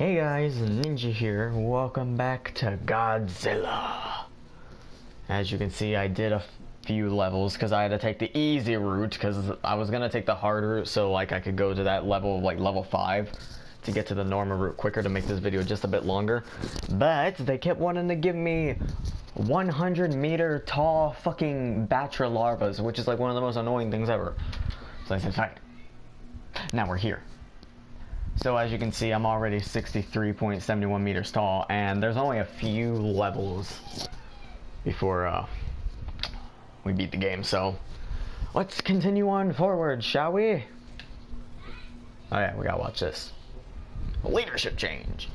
Hey guys, Ninja here. Welcome back to Godzilla. As you can see, I did a few levels because I had to take the easy route because I was gonna take the hard route so like I could go to that level like level five to get to the normal route quicker to make this video just a bit longer. But they kept wanting to give me 100 meter tall fucking Battra larvas, which is like one of the most annoying things ever. So I said, fine. Now we're here. So as you can see, I'm already 63.71 meters tall, and there's only a few levels before uh, we beat the game. So let's continue on forward, shall we? Oh yeah, we gotta watch this. Leadership change.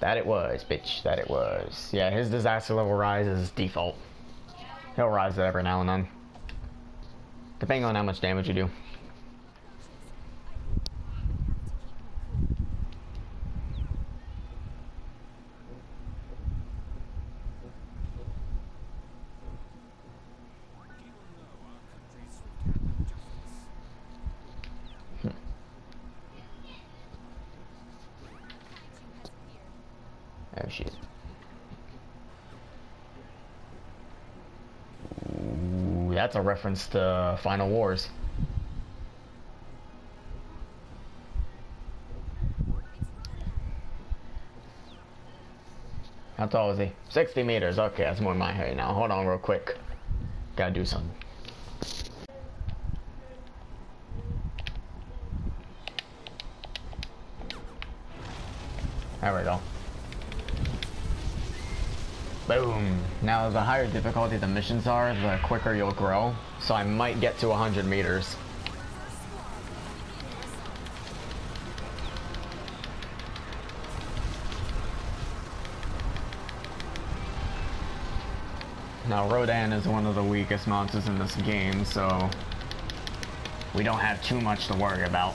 That it was, bitch. That it was. Yeah, his disaster level rise is default. He'll rise it every now and then. Depending on how much damage you do. Oh shit. Ooh, that's a reference to uh, Final Wars. How tall is he? 60 meters. Okay, that's more my height now. Hold on real quick. Gotta do something. There we go. Boom. Now, the higher difficulty the missions are, the quicker you'll grow. So I might get to 100 meters. Now, Rodan is one of the weakest monsters in this game, so we don't have too much to worry about.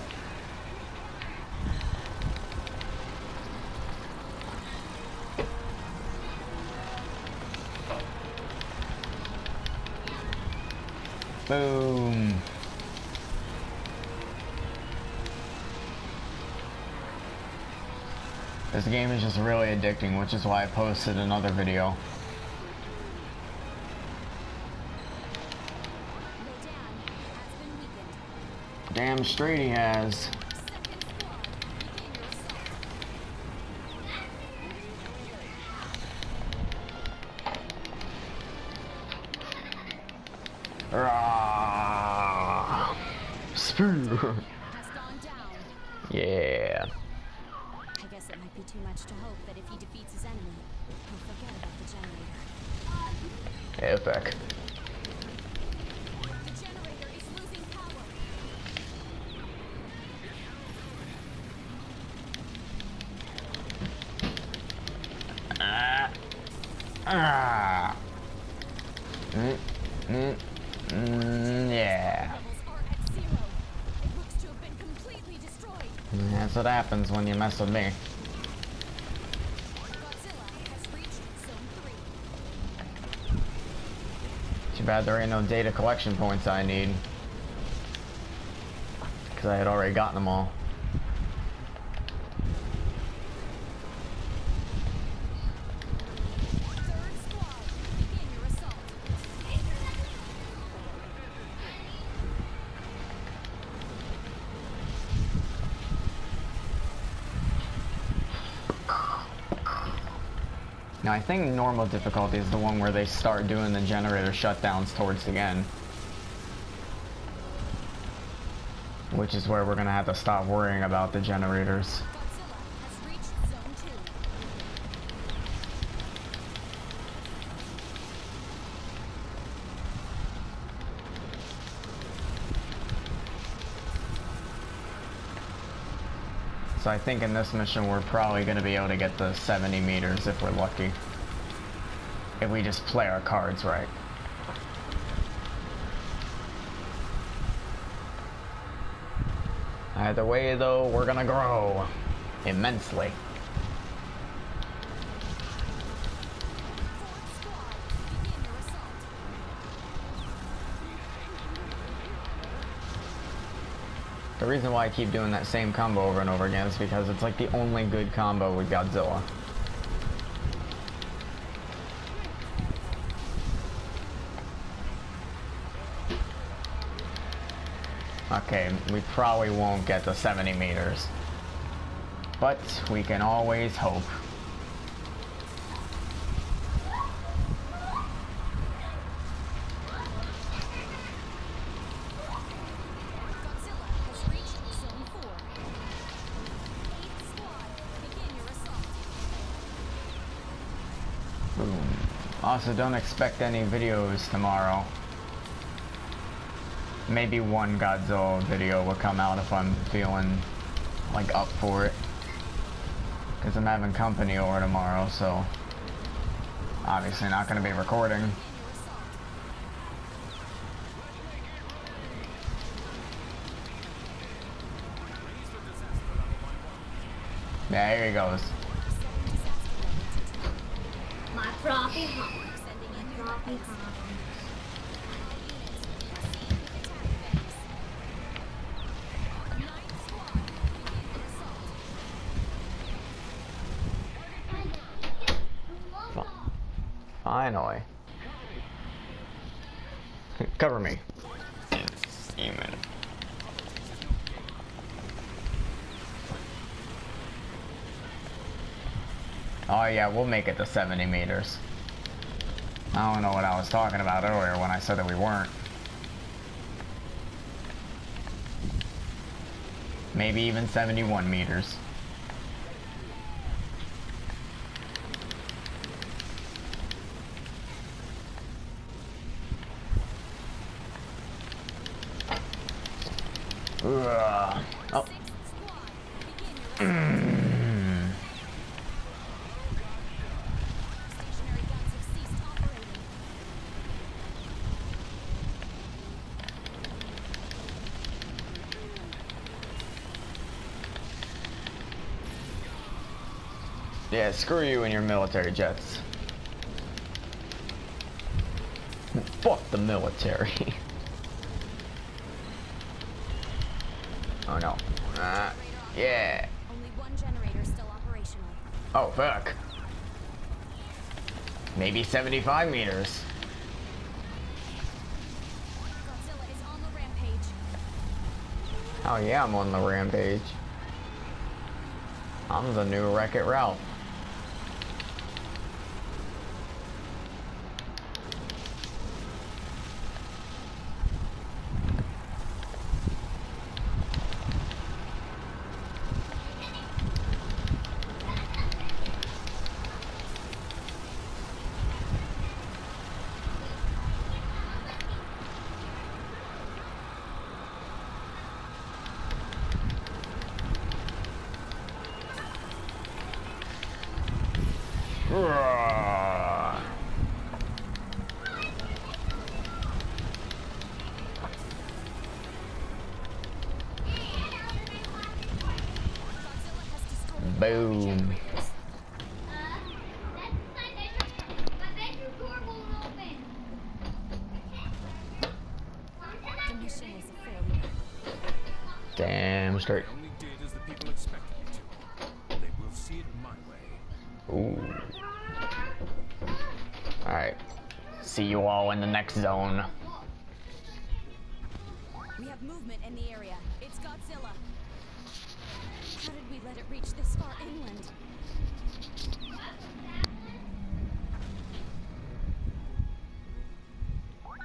Boom. This game is just really addicting, which is why I posted another video. Damn straight he has. Guess it might be too much to hope that if he defeats his enemy, he'll forget about the generator. Epic. The generator is losing power. Ah. Ah. Mm, mm, mm, yeah. Levels are at zero. It looks to have been completely destroyed. That's what happens when you mess with me. Godzilla has reached zone three. Too bad there ain't no data collection points I need. Because I had already gotten them all. Now I think normal difficulty is the one where they start doing the generator shutdowns towards the end. Which is where we're gonna have to stop worrying about the generators. Godzilla has reached zone two. So I think in this mission we're probably gonna be able to get the 70 meters if we're lucky. If we just play our cards right. Either way though, we're gonna grow immensely. Reason why I keep doing that same combo over and over again is because it's like the only good combo with Godzilla. Okay, we probably won't get the 70 meters. But we can always hope. Also, don't expect any videos tomorrow. Maybe one Godzilla video will come out if I'm feeling like up for it. Because I'm having company over tomorrow, so obviously not going to be recording. Begin your assault. Yeah, here he goes. My floppy Finally. Cover me. Amen. Oh yeah, we'll make it to 70 meters. I don't know what I was talking about earlier when I said that we weren't. Maybe even 71 meters. Ugh. Oh, Sixth squad, begin your assault. Stationary guns have ceased operating. Yeah, screw you and your military jets. Fuck the military. oh no. Uh, yeah. Only one generator still operational. Oh, fuck. Maybe 75 meters. Godzilla is on the rampage. Oh yeah, I'm on the rampage. I'm the new Wreck-It Ralph. Roar. Godzilla has destroyed Boom. generators. The mission is a failure. Damn straight. I only did as the people expected me to. They will see it my way. Ooh. Alright. See you all in the next zone. We have movement in the area. It's Godzilla. How did we let it reach this far inland?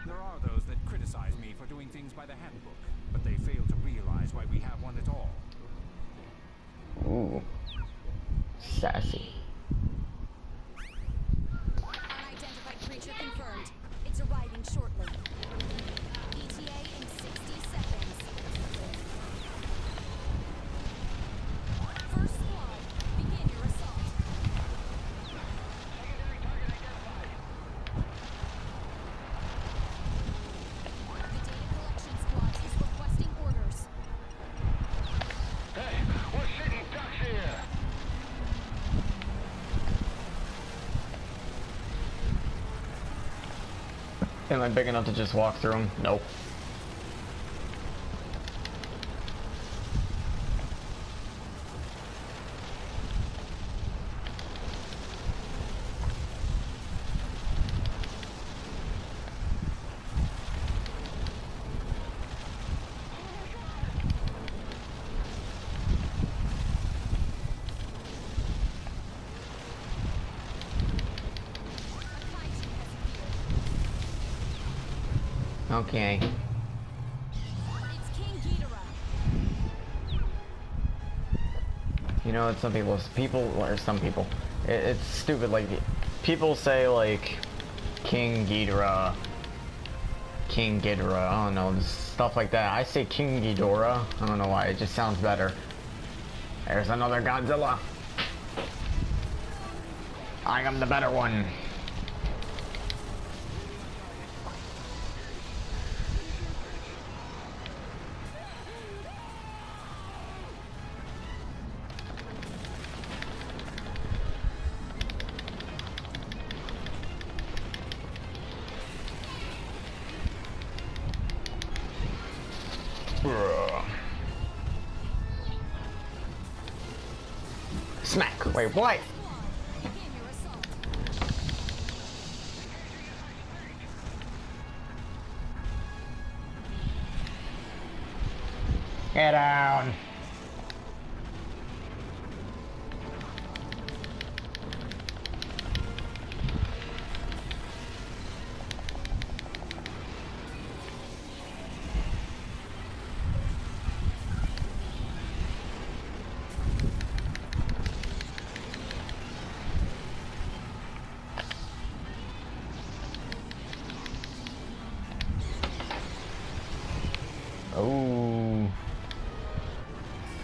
There are those that criticize me for doing things by the handbook, but they fail to realize why we have one at all. Ooh. Sassy. Am I big enough to just walk through them? Nope. Okay. You know some people, people, or some people, it, it's stupid, like, people say, like, King Ghidorah, King Ghidorah, I don't know, stuff like that. I say King Ghidorah, I don't know why, it just sounds better. There's another Godzilla. I am the better one. Smack. Wait, what? Get down.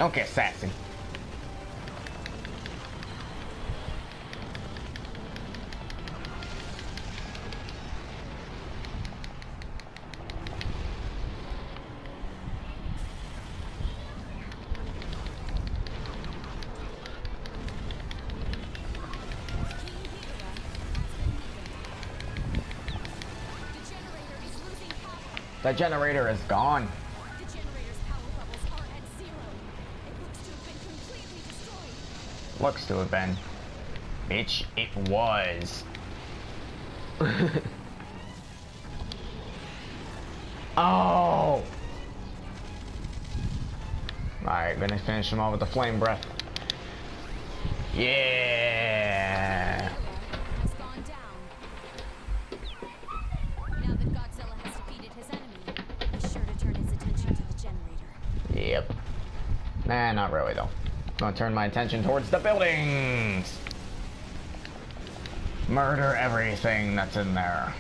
Don't get sassy. The generator is gone. Looks to have been. Bitch, it was. oh! Alright, gonna finish him off with the flame breath. Yeah! I'm gonna turn my attention towards the buildings! Murder everything that's in there.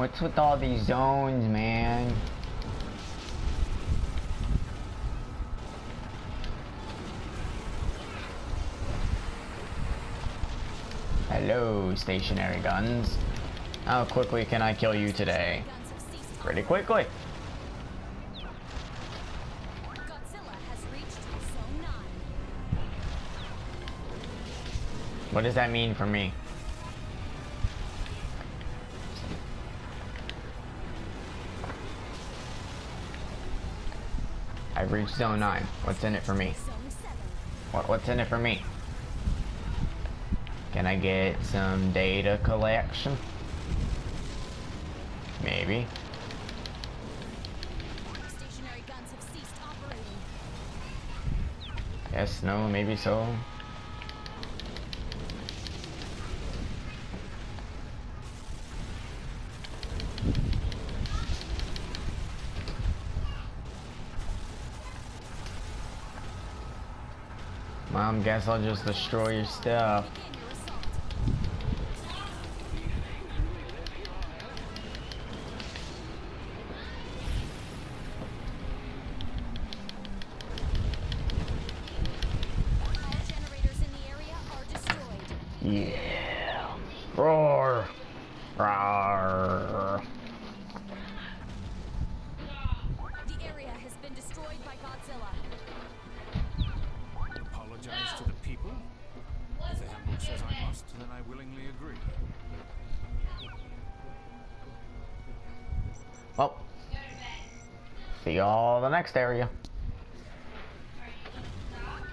What's with all these zones, man? Hello, stationary guns. How quickly can I kill you today? Guns have ceased Pretty quickly. Godzilla has reached zone nine. What does that mean for me? I've reached zone 9. What's in it for me? What, what's in it for me? Can I get some data collection? Maybe. Yes, no, maybe so. Guess I'll just destroy your stuff. Well. See y'all the next area.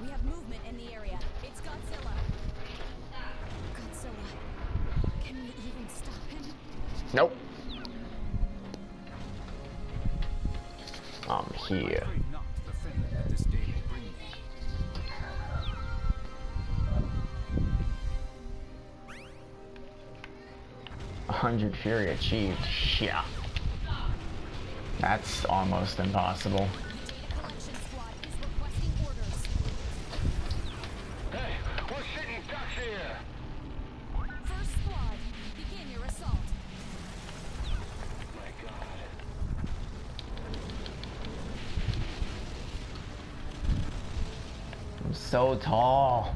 We have movement in the area. It's Godzilla. Godzilla. Can we even stop him? Nope. I'm here. Afraid not the fame that this day will bring me. A hundred fury achieved. Yeah. That's almost impossible. Data collection squad is requesting orders. Hey, we're sitting ducks here. First squad, begin your assault. My God. I'm so tall.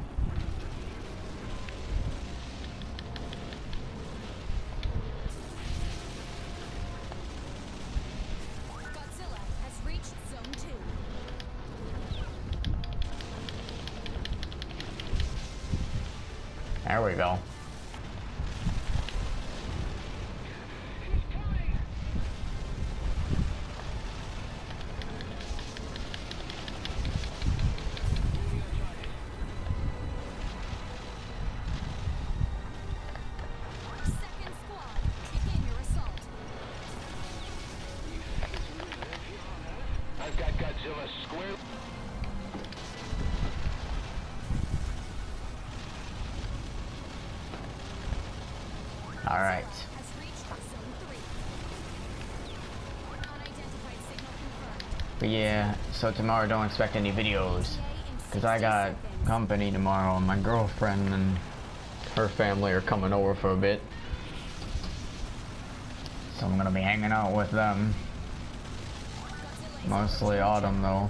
There we go. So tomorrow don't expect any videos. Because I got company tomorrow. And my girlfriend and her family are coming over for a bit. So I'm to be hanging out with them. Mostly autumn though.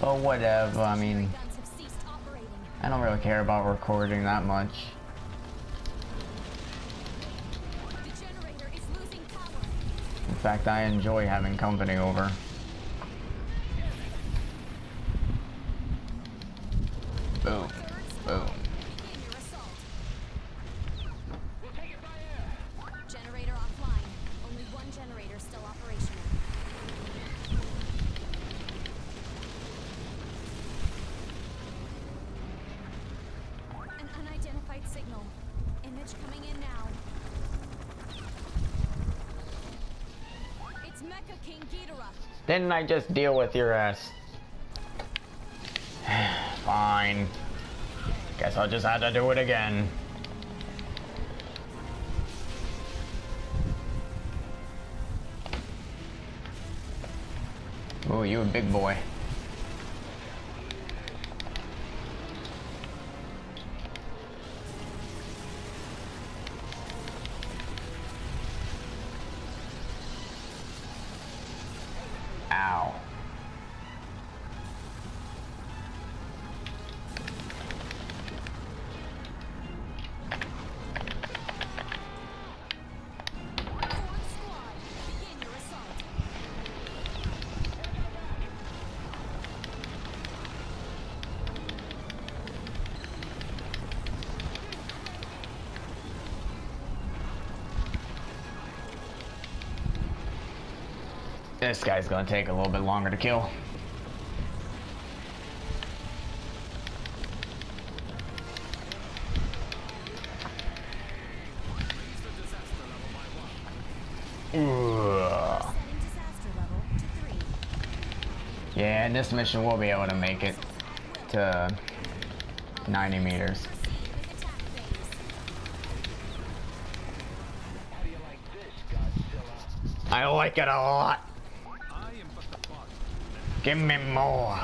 But whatever, I mean. I don't really care about recording that much. Fact, I enjoy having company over. Didn't I just deal with your ass? Fine. Guess I'll just have to do it again. Oh, you a big boy. This guy's gonna take a little bit longer to kill. Yeah, in this mission we'll be able to make it to 90 meters. I like it a lot. I am but the body Give me more.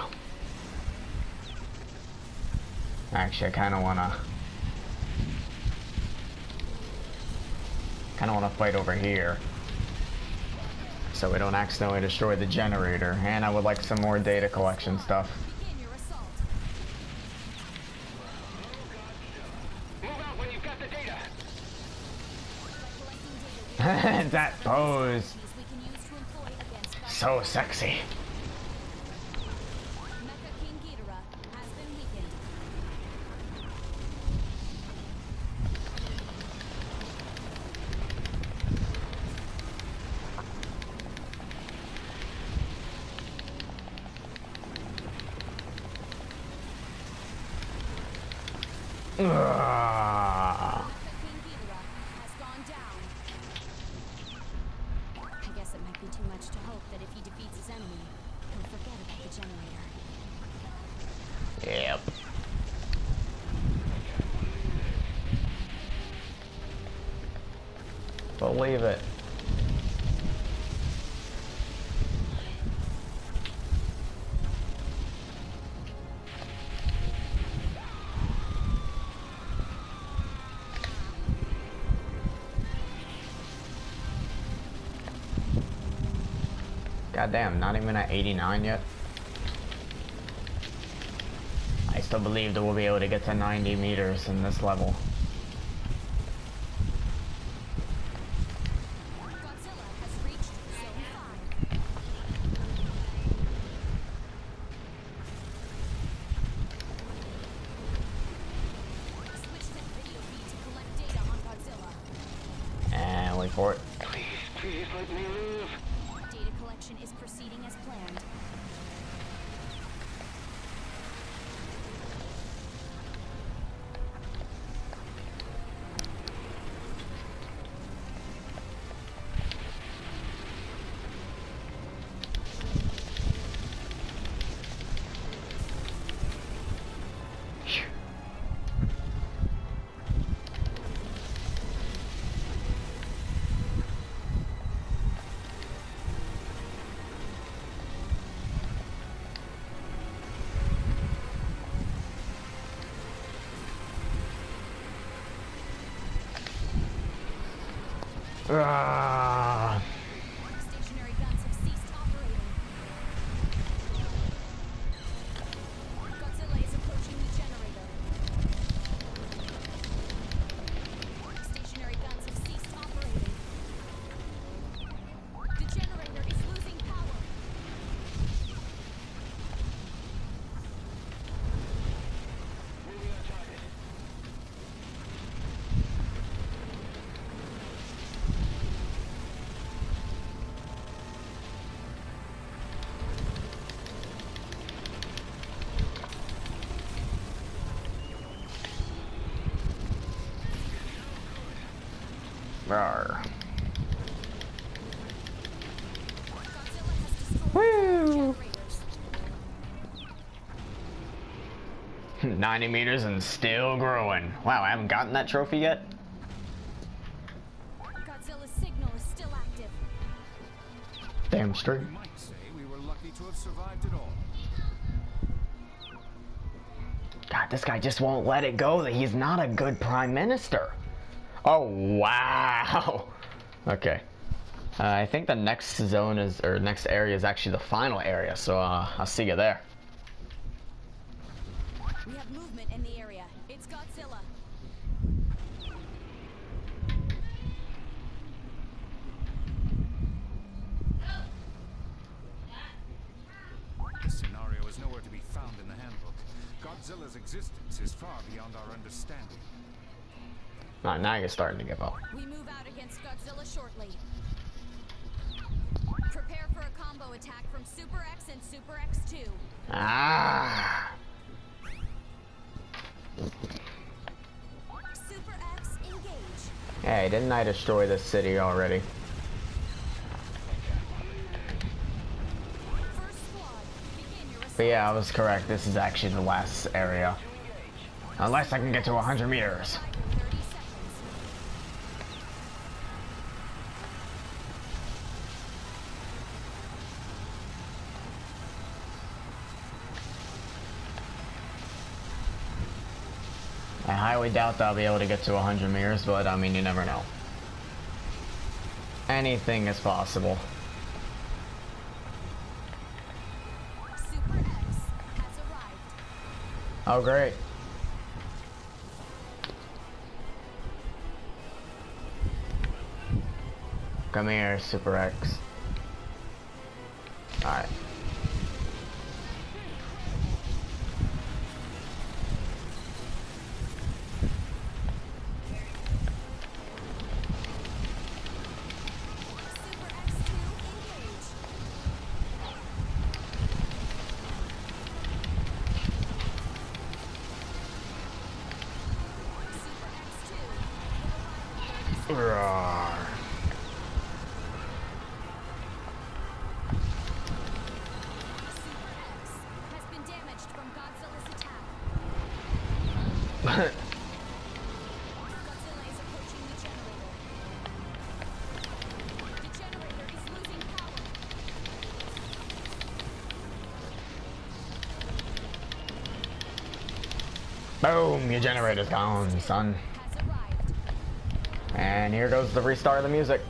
Actually, I kind of want to... kind of want to fight over here. So we don't accidentally destroy the generator. And I would like some more data collection stuff. Begin your assault. Move out when you've got the data. By collecting data, we that pose. strategies we can use to employ against Godzilla. So sexy. Mecha King Ghidorah has been weakened. Ugh. Mecha King Ghidorah has gone down. I guess it might be too much to hope that if he defeats his enemy, he'll forget about the generator. Yep. Believe it. Goddamn, not even at 89 yet. I still believe that we'll be able to get to 90 meters in this level. Ah. Rawr. Godzilla has destroyed Woo. 90 meters and still growing. Wow, I haven't gotten that trophy yet? Godzilla's signal is still active. Damn straight. You might say we were lucky to have survived it all. God, this guy just won't let it go that he's not a good prime minister. Oh, wow. Okay. Uh, I think the next zone is, or next area is actually the final area, so uh, I'll see you there. We have movement in the area. It's Godzilla. This scenario is nowhere to be found in the handbook. Godzilla's existence is far beyond our understanding. Ah, now you're starting to give up. We move out against Godzilla shortly. Prepare for a combo attack from Super X and Super X2. Ah. Super X, engage. Hey, didn't I destroy this city already? First squad, begin your assault. But yeah, I was correct. This is actually the last area. Unless I can get to 100 meters. Highly doubt that I'll be able to get to 100 meters, but I mean, you never know. Anything is possible. Oh, great. Come here, Super X. power. Boom, your generator's gone, son. And here goes the restart of the music.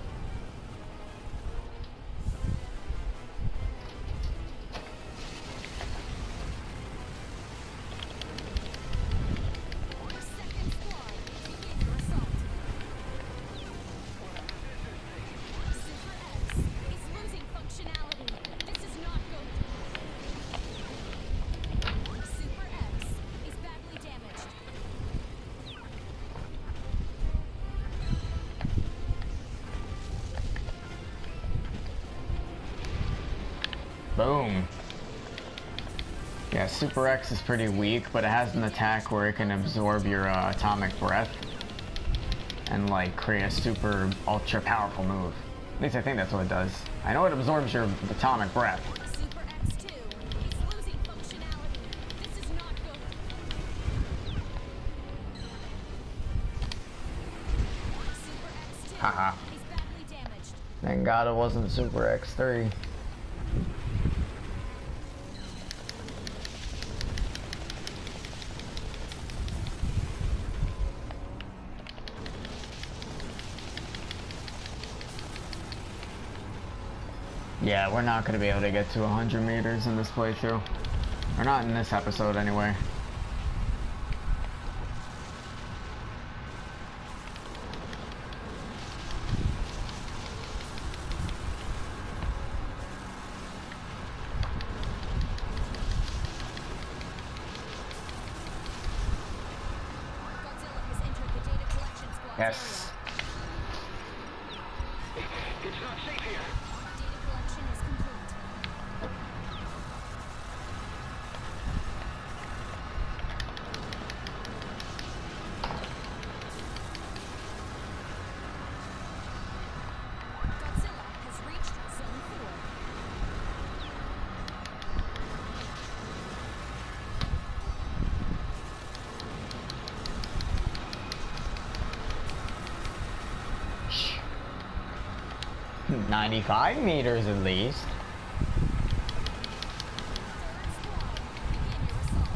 Boom. Yeah, Super X is pretty weak, but it has an attack where it can absorb your uh, atomic breath and like create a super ultra powerful move. At least I think that's what it does. I know it absorbs your atomic breath. Super X2 is losing functionality. This is not good. Super X2 Haha. is badly damaged. Thank God it wasn't Super X3. Yeah, we're not going to be able to get to 100 meters in this playthrough. Or not in this episode, anyway. Godzilla has entered the data collection squad Yes. It's not safe here. area. Data collection is complete. Godzilla has reached Zone 4. Hmm, 95 meters at least. Third squad, begin your assault.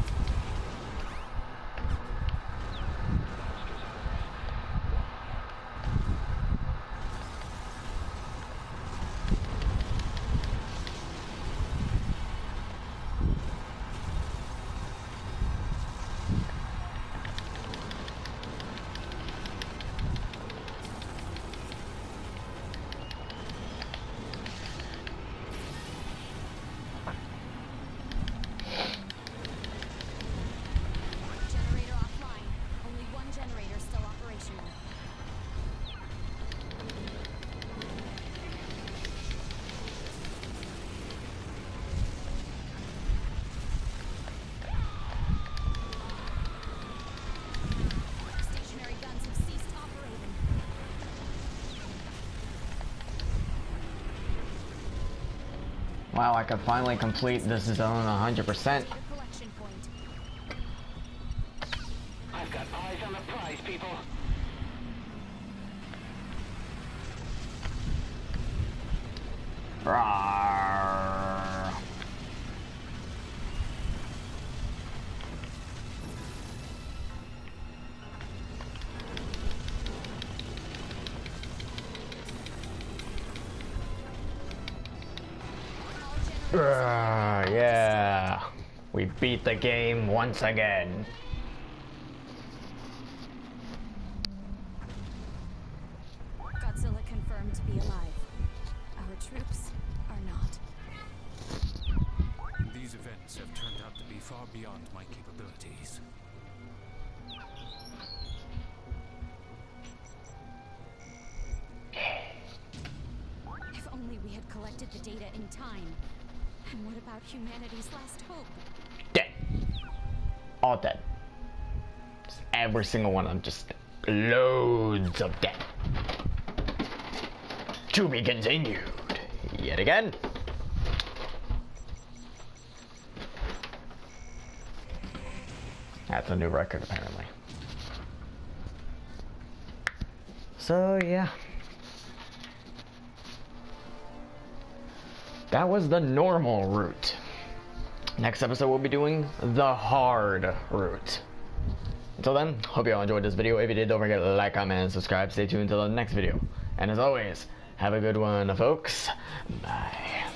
Generator offline. Only one generator still operational. Stationary guns have ceased operating. Wow, I could finally complete this zone 100%. Data collection point. I've got eyes on the prize, people. Rawr. yeah. We beat the game once again. Just loads of dead. To be continued. Yet again. That's a new record, apparently. So, yeah. That was the normal route. Next episode, we'll be doing the hard route. Until then, hope you all enjoyed this video. If you did, don't forget to like, comment, and subscribe. Stay tuned until the next video. And as always, have a good one, folks. Bye.